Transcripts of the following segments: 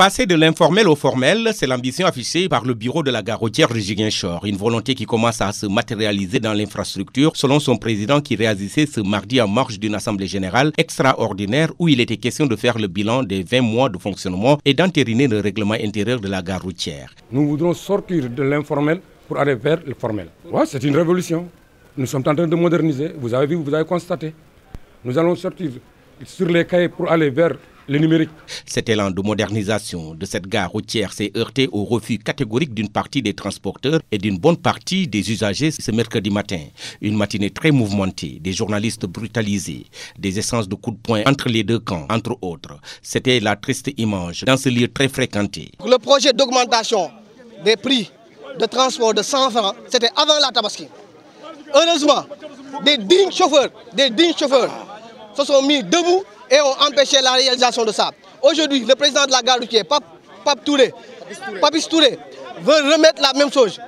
Passer de l'informel au formel, c'est l'ambition affichée par le bureau de la gare routière de. Une volonté qui commence à se matérialiser dans l'infrastructure, selon son président qui réagissait ce mardi en marge d'une assemblée générale extraordinaire où il était question de faire le bilan des 20 mois de fonctionnement et d'entériner le règlement intérieur de la gare routière. Nous voudrons sortir de l'informel pour aller vers le formel. C'est une révolution. Nous sommes en train de moderniser. Vous avez vu, vous avez constaté. Nous allons sortir sur les cahiers pour aller vers le numérique. Cet élan de modernisation de cette gare routière s'est heurté au refus catégorique d'une partie des transporteurs et d'une bonne partie des usagers ce mercredi matin. Une matinée très mouvementée, des journalistes brutalisés, des essences de coups de poing entre les deux camps, entre autres. C'était la triste image dans ce lieu très fréquenté. Le projet d'augmentation des prix de transport de 100 francs, c'était avant la Tabaski. Heureusement, des dignes chauffeurs, des dignes chauffeurs se sont mis debout et ont empêché la réalisation de ça. Aujourd'hui, le président de la gare routière, Pape, Pape Touré, Papis veut remettre la même chose.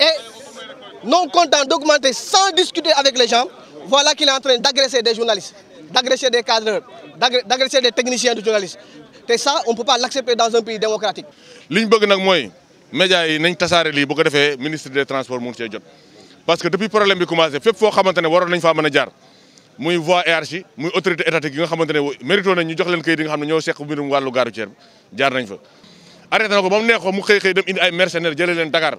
Et non content d'augmenter sans discuter avec les gens, voilà qu'il est en train d'agresser des journalistes, d'agresser des cadres, d'agresser des techniciens de journalistes. Et ça, on ne peut pas l'accepter dans un pays démocratique. bëgg nag mooy médias ministre des transports parce que depuis problème bi commencé fépp muy voie hiérarchie muy autorité étatique yi nga xamante ne ñu jox leen kayit yi nga xam ne ñoo seq mbirum wàllu routière bi. jaar nañ fa. Arrêté na ko ba mu neex ko mu xëy xëy dem indi ay mercenaires jëlee leen Dakar.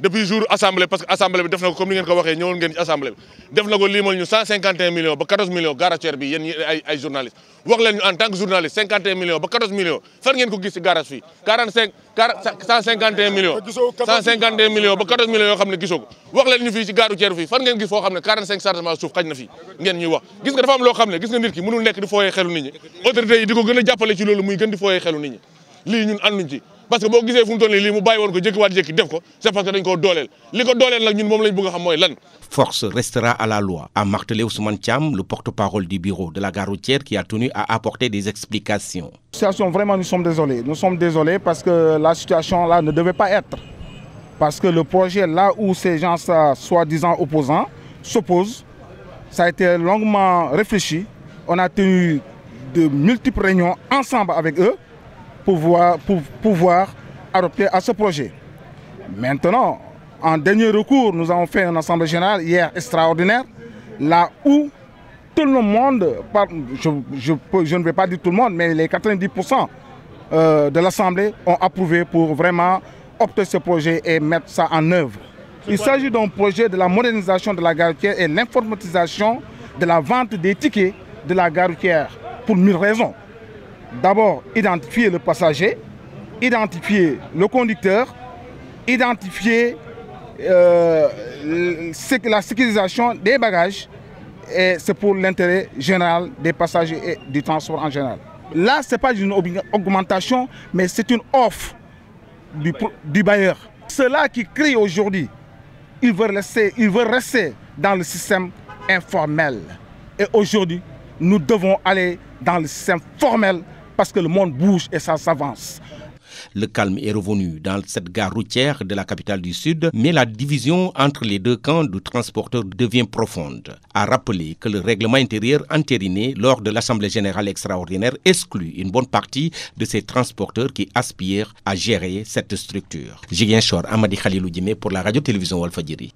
Depuis jour assemblée parce que assemblée bi def na ko comme ni ngeen ko waxee ñëwoon ngeen ci assemblée bi. Def na ko limal ñu 151 millions ba 14 millions gare routière bi yéen ñi ay ay journalistes. Wax leen ñu en tant que journaliste 51 millions ba 14 millions fan ngeen ko gis ci garage fii? 45 151 millions. 151 millions ba 14 millions yoo xam ne gisoo ko. Wax leen ñu fii ci gare routière fii fan ngeen gis foo xam ne 45 chargement suuf xaj na fii ngeen ñuy wax. Gis nga dafa am loo xam ne gis nga nit ki mënul nekk di fooyee xelu nit ñi. Autorités yi di ko gën a jàppale ci loolu muy gën di fooyee xelu nit ñi. Lii ñun ànduñ ci. Parce que boo gisee fu mu toll nii lii mu bàyyi woon ko jékki-waat jékki def ko c'est parce que dañ koo dooleel li ko dooleel nag ñun moom lañ bëgg a xam mooy lan Force restera à la loi, a martelé Ousmane Thiam, le porte-parole du bureau de la gare routière qui a tenu à apporter des explications. Situation, vraiment, nous sommes désolés. Nous sommes désolés parce que la situation là ne devait pas être. Parce que le projet là où ces gens soi-disant opposants s'opposent, ça a été longuement réfléchi. On a tenu de multiples réunions ensemble avec eux pouvoir, pour pouvoir adopter à ce projet. Maintenant, en dernier recours, nous avons fait une assemblée générale hier extraordinaire, là où tout le monde, je, je, je ne vais pas dire tout le monde, mais les 90% de l'assemblée ont approuvé pour vraiment opter ce projet et mettre ça en œuvre. Il s'agit d'un projet de la modernisation de la gare routière et l'informatisation de la vente des tickets de la gare routière pour mille raisons. D'abord, identifier le passager, identifier le conducteur, identifier euh, la sécurisation des bagages et c'est pour l'intérêt général des passagers et du transport en général. Là, ce n'est pas une augmentation, mais c'est une offre du, bailleur. Ceux-là qui crient aujourd'hui, veulent rester, ils veulent rester dans le système informel. Et aujourd'hui, nous devons aller dans le système formel parce que le monde bouge et ça s'avance. Le calme est revenu dans cette gare routière de la capitale du Sud, mais la division entre les deux camps de transporteurs devient profonde. A rappeler que le règlement intérieur entériné lors de l'Assemblée générale extraordinaire exclut une bonne partie de ces transporteurs qui aspirent à gérer cette structure. Jigien Chor, Amadi Khalilou pour la radio-télévision Walfadjiri.